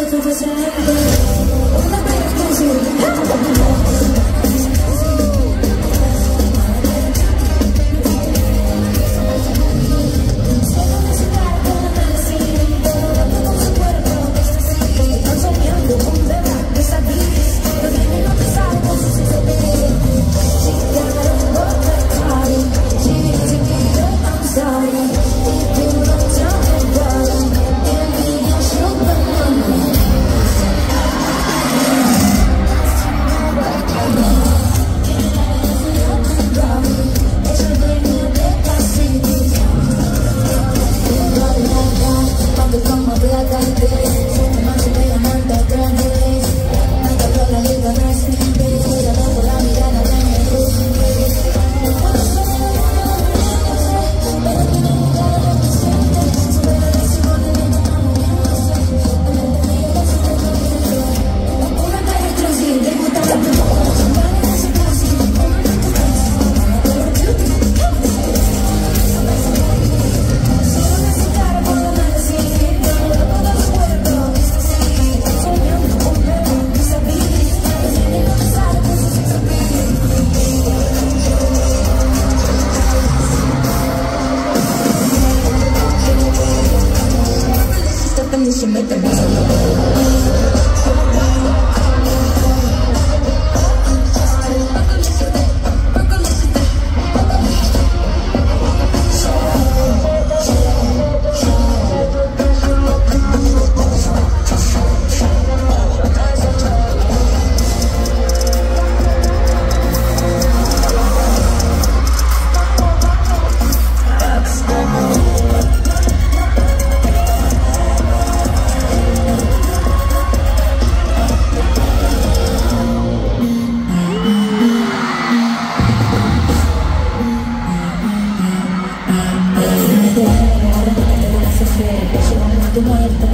looking for somebody and you should make them miserable. the the